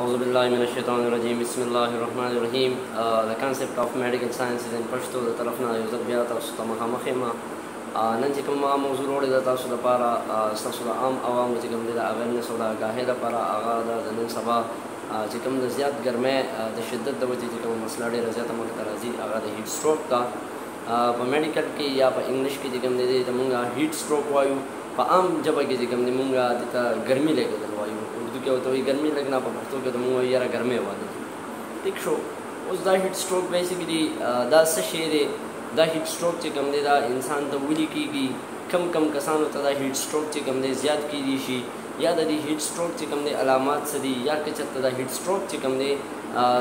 اعوذ باللہ من الشیطان الرجیم بسم اللہ الرحمن الرحیم دا کانسپٹ آف میڈیکل سائنس ان پښتو د طرف نه یو ځل بیا تاسو ته مخامخ یم نن چې کومه موضوع وروړې ده تاسو لپاره ستاسو د عام عوامو چې کوم دی د اویرنس او د آګاهۍ لپاره هغه ده د نن سبا چې کوم د زیات ګرمۍ د شدت د وجې چې کومه مسله ډېره زیاته مخ ته راځي هغه د هیټ سټروک ده په میډیکل کې یا په انګلیش کې چې کوم دی د مونږه هیټ سټروک وایو په عام ژبه کې چې کوم دی مونږه د ته ګرمي لګېدل وایو اردو کې ورته وایي ګرمي لګنا په پښتو کې ته مونږ وایي یاره ګرمې واده ټیک شو اوس دا هیټ سټروک بیسیکلی دا څه شی دی دا هیټ سټروک چې کوم دی دا انسان ته ولي کېږي کم کم کسانو ته دا هیټ سټروک چې کوم دی زیات کېږي شي یا د دې هیټ سټروک چې کوم دی علامات څه دي یا که چېرته دا هیټ سټروک چې کوم دی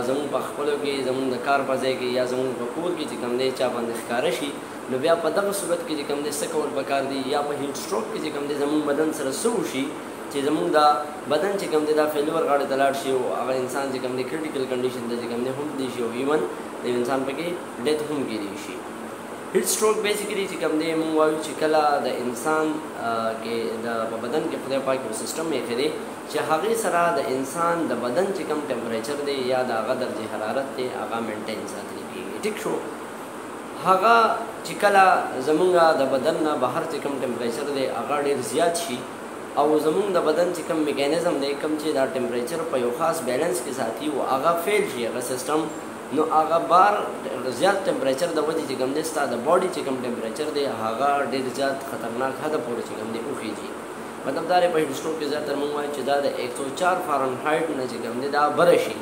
زموږ په خپلو کې، زموږ د کار په ځای کې یا زموږ په کور کې چې کوم دی چا باندې ښکاره شي نو بیا په دغه صورت کې چې کوم دی څه کول پکار دي یا په هیټ سټروک کې چې کوم دی زموږ بدن سره څه وشي چې زموږ دا بدن چې کوم دی دا فیلور غاړې ته لاړ شي او هغه انسان چې کوم دی کریټیکل کنډیشن ته چې کوم دی هم دی شي او ایون د انسان پکې ډیت هم کېدی شي هیټ سټروک بیسیکلی چې کوم دی موږ وایو چې کله د انسان کې د په بدن کې خدای پاک یو سیستم یې کړی چې هغې سره د انسان د بدن چې کوم ټمپريچر دی يا د هغه درجه حرارت دی هغه مينټين ساتل کېږي ټيک شو هغه چې کله زمونږ د بدن نه بهر چې کوم ټمپريچر دی هغه ډېر زیات شي او زمونږ د بدن چې کوم میکانیزم دی کوم چې دا ټمپریچر په یو خاص بیلانس کې ساتي او هغه فیل شي هغه سیستم نو هغه بار زیات ټمپریچر د وجې چې کوم دی ستا د باډي چې کوم ټمپریچر دی هغه ډېر زیات خطرناک حد پورې چې کوم دی وخیږي مطلب دا دی په هیټسټروک کې زیاتره موږ وایو چې دا د ایک سو چار فارنهایټ نه چې کوم دی دا بره شي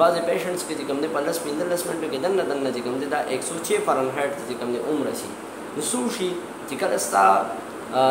بعضې پیشنټس کې چې کوم دی په لس پنځلس منټو کې دننه دننه چې کوم دی دا ایک سو چه فارنهایټ ته چې کوم دی عمر شي نو څو شي چې کله ستا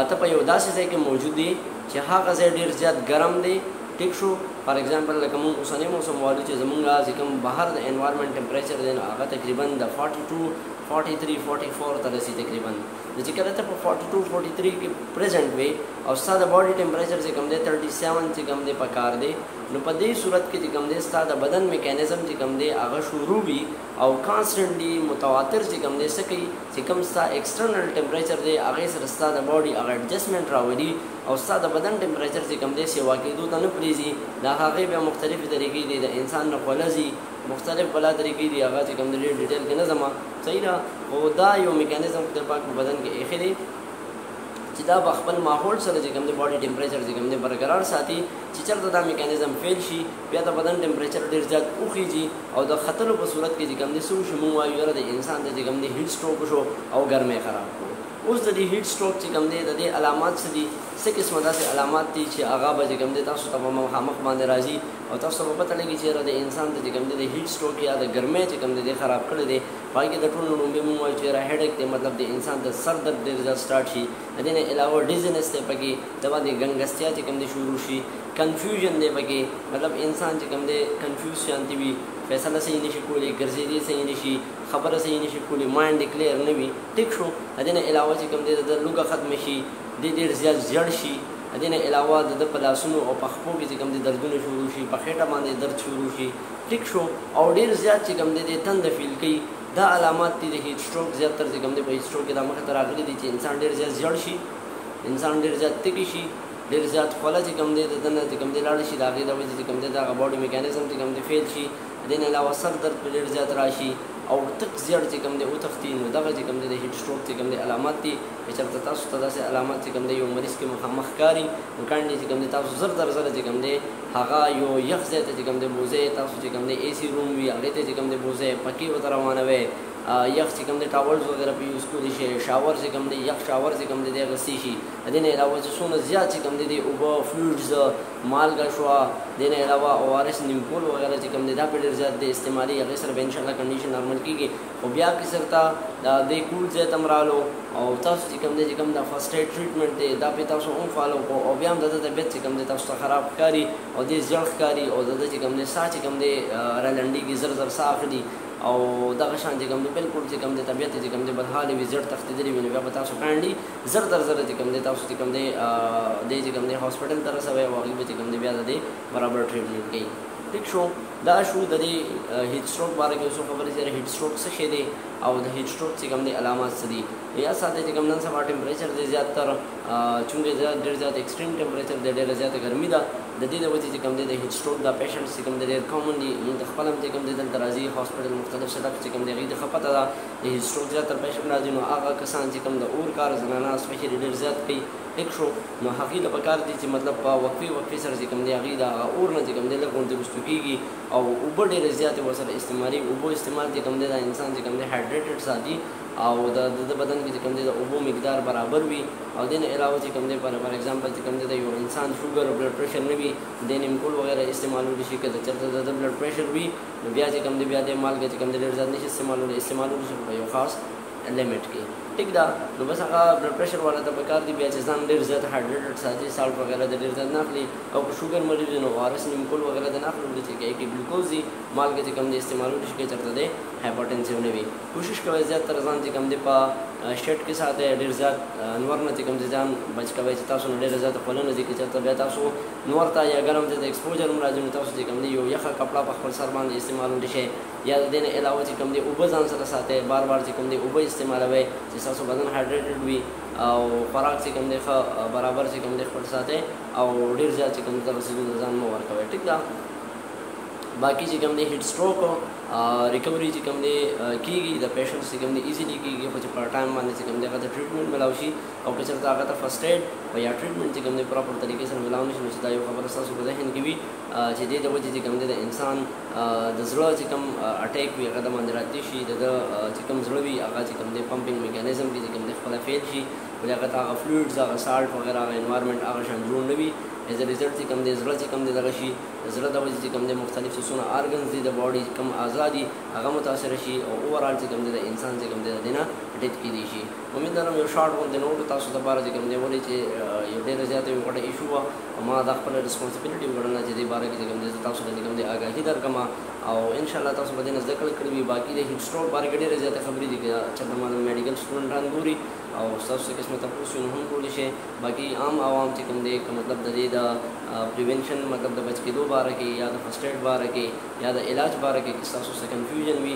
ته په یو داسې ځای کې موجود دی چې هغه ځای ډېر زیات ګرم دی ټیک شو فار ایگزامپل لکه موږ اوسنی موسم وایو چې زمونږ چې کوم بهر د انوایرمنټ ټمپریچر دی نو هغه تقریبا د 42 43 44 ته رسي تقریبا نو چې کله ته په 42 43 کې پریزنټ وي او ستا د باډي ټمپریچر چې کوم دی 37 چې کوم دی په کار دی نو په دې صورت کې چې کوم دی ستا د بدن میکانیزم چې کوم دی هغه شروع وي او کانسټنټلی متواتر چې کوم دی څه کوي چې کوم ستا ایکسټرنل ټمپریچر دی هغه سره ستا د باډي هغه اډجسټمنټ راولي او ستا د بدن ټمپریچر چې کوم دی سیوا کېدو ته نه پریزي دا هغه بیا مختلفې طریقې دي د انسان نه خولځي مختلف بلا طریقې دي هغه چې کوم دی ډېر ډیټیل کې نه ځم صحیح ده او دا یو میکانیزم خدای پاک په بدن کې ایښی دی چې دا په خپل ماحول سره چې کوم د باډي ټمپریچر چې کوم د برقرار ساتي چې چرته دا میکانیزم فیل شي بیا د بدن ټمپریچر ډیر زیات اوخیږي او د خطر په صورت کې چې کوم د سوم شمو وایو د انسان د چې کوم د هیټ سټروک شو او ګرمه خراب کو اوس د دې هیټ سټروک چې کوم دی د دې علامات څه دي څه قسمه داسې علامات دي چې هغه به چې کوم دی تاسو ته په مخامخ باندې راځي او تاسو ته به پته لګي چې یاره د انسان ته چې کوم دی د هیټ سټروک یا د ګرمۍ چې کوم دی دی خراب کړی دی په هغې کې د ټولو نه لومبې مونږ وایو چې یاره هیډک دی مطلب د انسان د سر درد ډېر زیات سټارټ شي د دې نه علاوه ډیزینس دی پکې د باندې ګنګستیا چې کوم دی شروع شي کنفیوژن دی پکې مطلب انسان چې کوم دی کنفیوز شانتي وي فیصله صحیح نشي کولی ګرځېدې صحیح نشي خبره صحیح نشي کولی ماینډ یې کلیر نه وي ټیک شو د دې نه علاوه چې کوم دی د لوږه ختمه شي دی ډېر زیات زیړ شي، د دې نه علاوه د ده په لاسونو او پښپو کې چې کوم دی دردونه شروع شي، په خېټه باندې یې درد شروع شي، ټیک شو، او ډېر زیات چې کوم دی دی تنده فیل کوي، دا علامات دي د هیټ سټروک، زیات تر چې کوم دی په هیټ سټروک کې دا مخې ته راغلي دي چې انسان ډېر زیات زیړ شي، انسان ډېر زیات تږی شي، ډېر زیات خوله چې کوم دی د ده نه چې کوم دی لاړه شي، د هغې له وجې چې کوم دی د هغه باډي میکانیزم چې کوم دی فیل شي، د دې نه علاوه سر درد پرې ډېر زیات راشي او تک زیړ چې کوم دی وتښتي، نو دغه چې کوم دی د هیټ سټروک چې کوم دی علامات دي. که چرته تاسو ته داسې علامات چې کوم دی یو مریض کې مخامخ ښکاري نو کاندې چې کوم دی تاسو زر در زر چې کوم دی هغه یو یخ ځای ته چې کوم دی بوزئ تاسو چې کوم دی اې سي روم وي هغې ته چې کوم دی بوزئ پکې ورته روانوئ یخ چې کوم دی ټاولز وغیره پې یوز کولی شئ شاور چې کوم دی یخ شاور چې کوم دی دی اخیستی شي د دې نه علاوه چې څومره زیات چې کوم دی دی اوبه فلوډز مالګه شوه د دې نه علاوه او آر ایس نیمکول وغیره چې کوم دی دا پې ډېر زیات دی استعمالي هغې سره به انشاءالله کنډیشن نارمل کېږي خو بیا که چرته دا دی کول ځای تم رالو او تاسو چې کوم دی چې کوم دا فرست ایډ ټریټمنټ دی دا په تاسو هم فالو کو او بیا هم د طبیعت چې کوم دی تاسو ته خراب ښکاری او دی زړ ښکاری او د چې کوم دی ساه چې کوم دی رلنډیږي زر زر ساه اخلي او دغه شان چې کوم دی بالکل چې کوم دی طبیعت چې کوم دی بدحال وي زړ تختیدلی وي نو بیا په تاسو کاندي زر زر زر چې کوم دی تاسو چې کوم دی دی چې کوم دی هسپټل ته رسوي او هغه چې کوم دی بیا د برابر ټریټمنټ کوي ټیک شو دا شو د دې هیټ سټروک باره کې څه خبرې چې هیټ سټروک څه شی دی او د هیټ سټروک چې کوم دي علامات څه دي یا ساده چې کوم نن سبا ټمپریچر دی زیات تر چونګې زیات ډیر زیات ایکستریم ټمپریچر دی ډیر زیات ګرمي ده د دې د وجې چې کوم دي د هیټ سټروک دا پیشنټ چې کوم دي ډیر کامن دي نو د خپل هم چې کوم دي د درازي هسپټل مختلف سټاپ چې کوم دي غي د خپته ده د هیټ سټروک زیات تر پیشنټ راځي نو هغه کسان چې کوم د اور کار زنانه سپیشلی ډیر زیات کوي ډک شو نو هغی ته پکار دی چی مطلب په وقفی وقفی سره چی کوم دی هغی د هغه اور نه چی کوم دی لږ غونتی رستو کیږی او اوبه ډیری زیاتی ورسره استعمالی اوبو استعمال چی کوم دی دا انسان چی کوم دی هایډریټیډ ساتی او د دده بدن کی چی کوم دی د اوبو مقدار برابر وی او دی نه علاوه چی کوم دی پر فار اګزامپل چی کوم دی د یو انسان شوګر او بلډ پریشر نه وی دی نیمکول وغیره استعمالولی شی که چرته دده بلډ پریشر وی نو بیا چی کوم دی بیا دی مالګه چی کوم دی ډیر زیات نشی استعمالولی استعمالولی شی خو په یو خاص لیمټ کې ټیک دا نو بس هغه بلډ پرشر والا ته پکار دی بیا چې ځان ډیر زیات هایډریټډ ساتي سالټ وغیرہ د ډیر زیات نه اخلي او که شوګر مریض نو غارس نیم کول وغیرہ د نه اخلي ولې چې کې ګلوکوز دی مال کې چې کم دی استعمالول شي کې چرته دی هایپرټنسیو نه وي کوشش کوي زیات تر ځان چې کم دی په شټ کې ساته ډیر زیات نور نه چې کم دی ځان بچ کوي چې تاسو ډیر زیات خوله نه دي کې چرته بیا تاسو نور ته یا ګرم ته ایکسپوجر هم راځي نو تاسو چې کم دی یو یخه کپڑا په خپل سر باندې استعمالول شي یا د دې نه علاوه چې کوم دی اوبه ځان سره ساتئ، بار بار چې کوم دی اوبه استعمالوئ چې ستاسو بدن هایډریټډ وي او خوراک چې کوم دی ښه برابر چې کوم دی خپل ساتئ او ډیر زیات چې کوم دی دغه څیزونه ځان مه ورکوئ ټیک ده باقی چې کوم دی هیټ سټروک ریکوري چې کوم دی کیږي د پیشنټس چې کوم دی ایزیلی کیږي خو چې پر ټایم باندې چې کوم دی هغه ته ټریټمنټ ملاو شي او که چېرته هغه ته فرسټ ایډ او یا ټریټمنټ چې کوم دی پراپر طریقې سره ملاو نشي نو چې دا یو خبره ستاسو په ذهن کې وي چې دې د وجې چې کوم دی د انسان د زړه چې کوم اټیک وي هغه د باندې راتلی شي د ده چې کوم زړه وي هغه چې کوم دی پمپینګ میکانیزم کې چې کوم دی خپله فیل شي ولې هغه ته هغه فلویډز هغه سالټ وغیره هغه انوایرمنټ هغه شان جوړ نه وي ایز ا ریزلټ چې کوم دی زړه چې کوم دی دغه شي د زړه د وجې چې کوم دی مختلف چې څونه ارګنز دي د باډي کوم اعضا دي هغه متاثر شي او اوورال چې کوم دی د انسان چې کوم دی د دې نه ډیت کیدی شي امید لرم یو شارټ غوندې نه وکړو تاسو د پاره چې کوم دی ولې چې یو ډېره زیاته یو غټه ایشو وه او ما دا خپله ریسپانسبیلیټي وګڼله چې دې باره کې چې کوم دی زه تاسو ته چې کوم دی آګاهي درکړم او ان شاء الله تاسو به دې نه زده کړه کړې وي باقي د هیټ سټروک باره کې ډېرې زیاتې خبرې دي که چېرته ما د میډیکل سټوډنټان ګوري او ستاسو څه قسمه تپوس وي نو هم کولی شئ باقي عام عوام چې کوم دی که مطلب د دې د پریونشن مطلب د بچ کېدو باره کې یا د فرسټ ایډ باره کې یا د علاج باره کې که ستاسو څه کنفیوژن وي